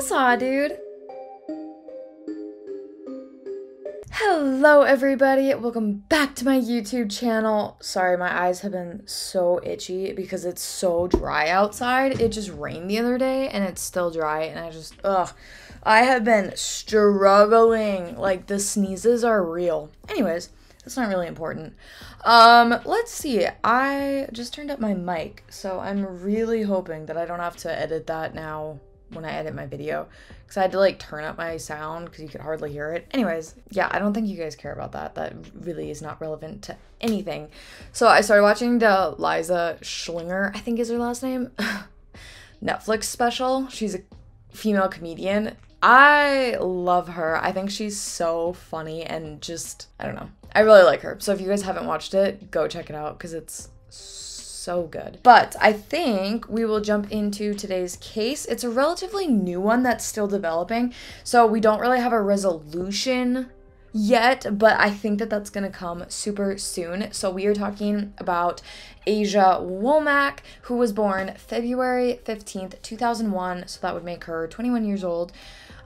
Up, dude? Hello, everybody. Welcome back to my YouTube channel. Sorry, my eyes have been so itchy because it's so dry outside. It just rained the other day and it's still dry, and I just, ugh. I have been struggling. Like, the sneezes are real. Anyways, that's not really important. Um, let's see. I just turned up my mic, so I'm really hoping that I don't have to edit that now when I edit my video because I had to like turn up my sound because you could hardly hear it. Anyways, yeah, I don't think you guys care about that. That really is not relevant to anything. So I started watching the Liza Schlinger, I think is her last name, Netflix special. She's a female comedian. I love her. I think she's so funny and just, I don't know. I really like her. So if you guys haven't watched it, go check it out because it's so good. But I think we will jump into today's case. It's a relatively new one that's still developing, so we don't really have a resolution yet, but I think that that's going to come super soon. So we are talking about Asia Womack, who was born February 15th, 2001, so that would make her 21 years old,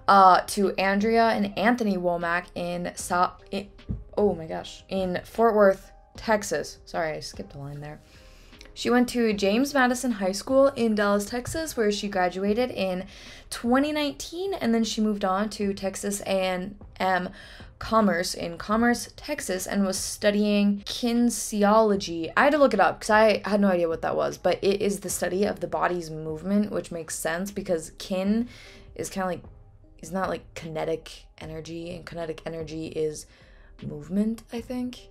uh, to Andrea and Anthony Womack in South, oh my gosh, in Fort Worth, Texas. Sorry, I skipped a line there. She went to James Madison High School in Dallas, Texas, where she graduated in 2019, and then she moved on to Texas A&M Commerce in Commerce, Texas, and was studying kinesiology. I had to look it up because I had no idea what that was, but it is the study of the body's movement, which makes sense because kin is kind of like is not like kinetic energy, and kinetic energy is movement. I think.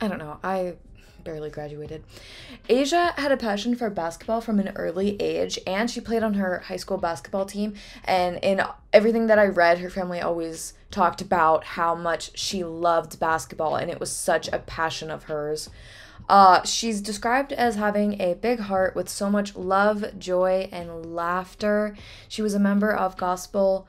I don't know. I barely graduated. Asia had a passion for basketball from an early age, and she played on her high school basketball team. And in everything that I read, her family always talked about how much she loved basketball, and it was such a passion of hers. Uh, she's described as having a big heart with so much love, joy, and laughter. She was a member of gospel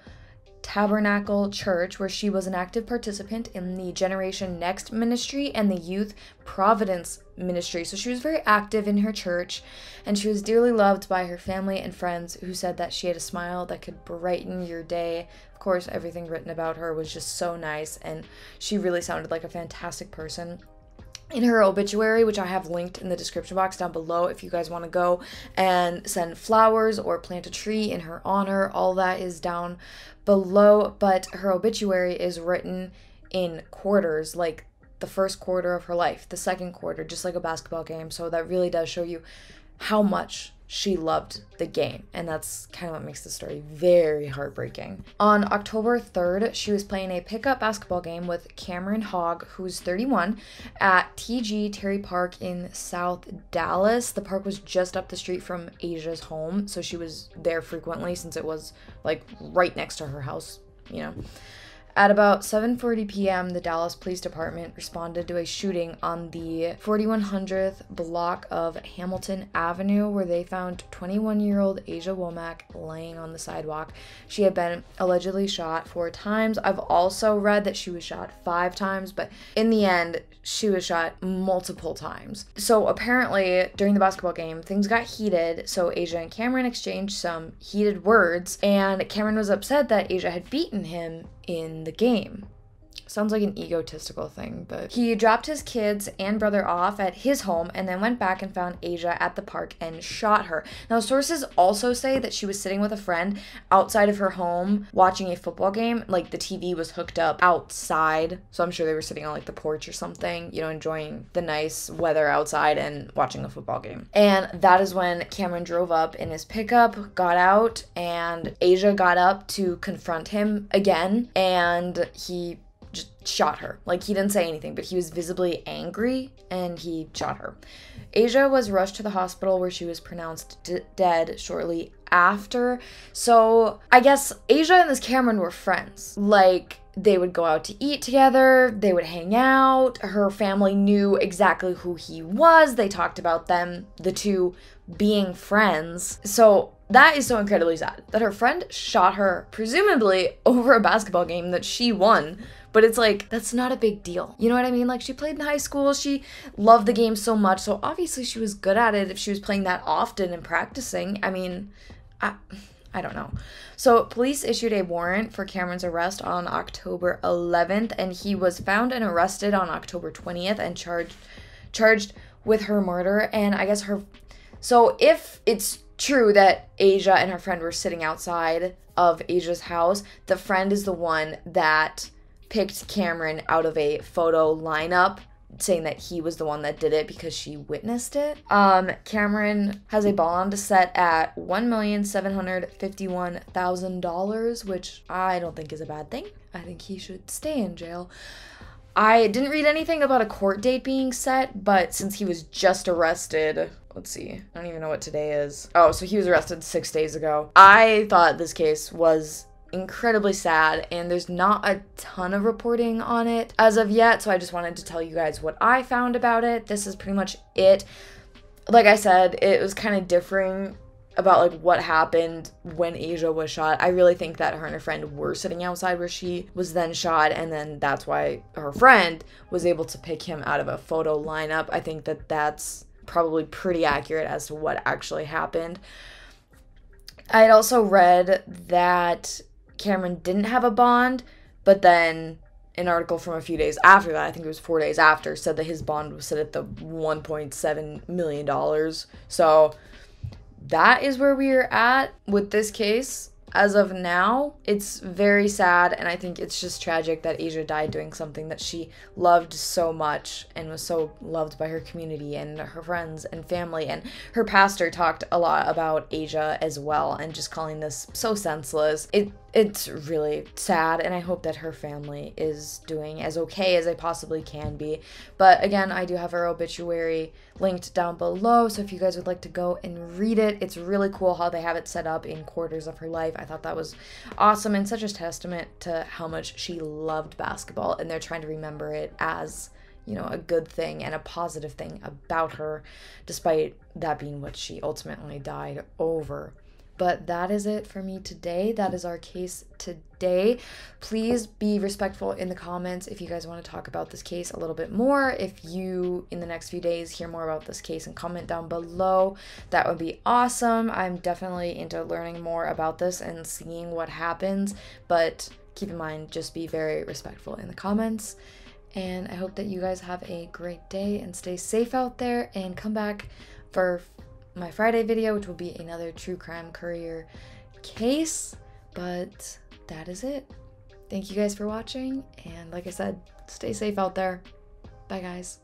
Tabernacle Church, where she was an active participant in the Generation Next ministry and the Youth Providence ministry. So she was very active in her church, and she was dearly loved by her family and friends who said that she had a smile that could brighten your day. Of course, everything written about her was just so nice, and she really sounded like a fantastic person in her obituary, which I have linked in the description box down below if you guys want to go and send flowers or plant a tree in her honor. All that is down below, but her obituary is written in quarters, like the first quarter of her life, the second quarter, just like a basketball game. So that really does show you how much she loved the game, and that's kind of what makes the story very heartbreaking. On October 3rd, she was playing a pickup basketball game with Cameron Hogg, who's 31, at TG Terry Park in South Dallas. The park was just up the street from Asia's home, so she was there frequently since it was like right next to her house, you know. At about 7:40 p.m., the Dallas Police Department responded to a shooting on the 4100th block of Hamilton Avenue where they found 21-year-old Asia Womack laying on the sidewalk. She had been allegedly shot 4 times. I've also read that she was shot 5 times, but in the end, she was shot multiple times. So apparently, during the basketball game, things got heated. So Asia and Cameron exchanged some heated words, and Cameron was upset that Asia had beaten him in the game. Sounds like an egotistical thing, but he dropped his kids and brother off at his home and then went back and found Asia at the park and shot her. Now, sources also say that she was sitting with a friend outside of her home watching a football game. Like the TV was hooked up outside, so I'm sure they were sitting on like the porch or something, you know, enjoying the nice weather outside and watching a football game. And that is when Cameron drove up in his pickup, got out, and Asia got up to confront him again, and he just shot her. Like he didn't say anything, but he was visibly angry and he shot her. Asia was rushed to the hospital where she was pronounced d- dead shortly after. So I guess Asia and this Cameron were friends. Like they would go out to eat together, they would hang out. Her family knew exactly who he was. They talked about them, the two being friends. So that is so incredibly sad that her friend shot her, presumably over a basketball game that she won. But it's like, that's not a big deal. You know what I mean? Like, she played in high school, she loved the game so much, so obviously she was good at it if she was playing that often and practicing. I mean, I. I don't know. So, police issued a warrant for Cameron's arrest on October 11th, and he was found and arrested on October 20th and charged charged with her murder. And I guess her. So, if it's true that Asia and her friend were sitting outside of Asia's house, the friend is the one that picked Cameron out of a photo lineup saying that he was the one that did it because she witnessed it. Um, Cameron has a bond set at one million seven hundred fifty-one thousand dollars, which I don't think is a bad thing. I think he should stay in jail. I didn't read anything about a court date being set, but since he was just arrested, let's see, I don't even know what today is. Oh, so he was arrested six days ago. I thought this case was incredibly sad and there's not a ton of reporting on it as of yet so i just wanted to tell you guys what i found about it. This is pretty much it. Like i said it was kind of differing about like what happened when asia was shot. I really think that her and her friend were sitting outside where she was then shot and then that's why her friend was able to pick him out of a photo lineup. I think that that's probably pretty accurate as to what actually happened. I had also read that Cameron didn't have a bond, but then an article from a few days after that, I think it was four days after, said that his bond was set at the $1.7 million. So that is where we are at with this case as of now, it's very sad, and I think it's just tragic that Asia died doing something that she loved so much and was so loved by her community and her friends and family. And her pastor talked a lot about Asia as well, and just calling this so senseless. It it's really sad, and I hope that her family is doing as okay as they possibly can be. But again, I do have her obituary linked down below, so if you guys would like to go and read it, it's really cool how they have it set up in quarters of her life. I thought that was awesome and such a testament to how much she loved basketball, and they're trying to remember it as you know, a good thing and a positive thing about her, despite that being what she ultimately died over. But that is it for me today. That is our case today. Please be respectful in the comments if you guys want to talk about this case a little bit more. If you, in the next few days, hear more about this case and comment down below, that would be awesome. I'm definitely into learning more about this and seeing what happens. But keep in mind, just be very respectful in the comments. And I hope that you guys have a great day and stay safe out there and come back for my Friday video, which will be another true crime courier case. But that is it. Thank you guys for watching. And like I said, stay safe out there. Bye, guys.